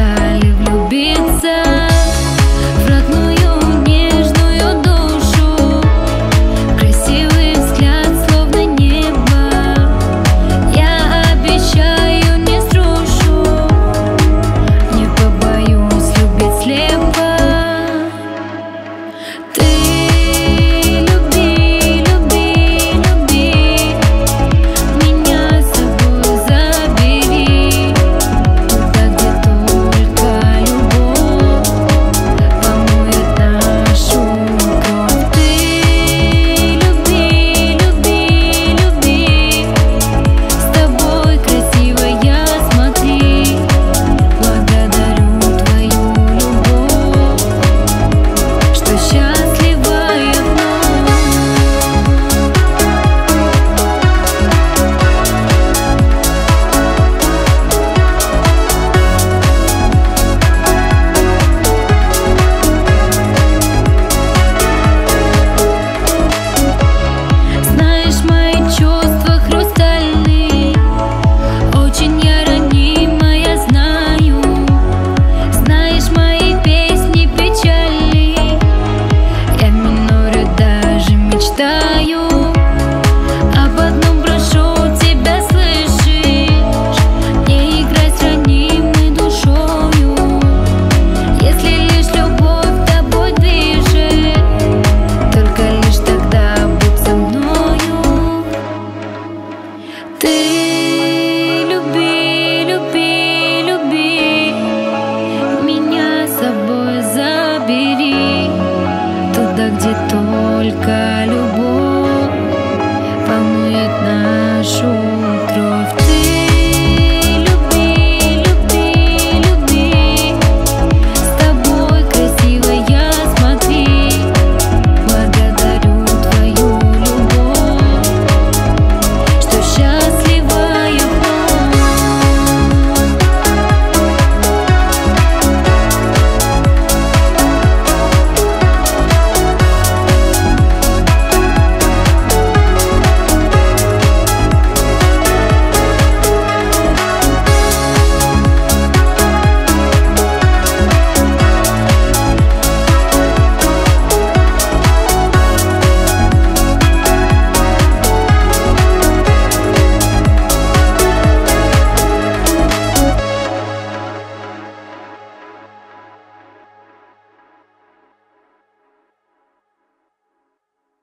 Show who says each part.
Speaker 1: стали влюбиться. где только любовь волнует нашу